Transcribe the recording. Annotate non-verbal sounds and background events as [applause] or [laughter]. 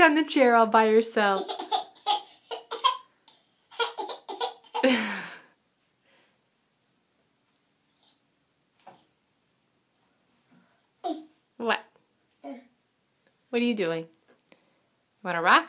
sit on the chair all by yourself. [laughs] what? What are you doing? Want to rock?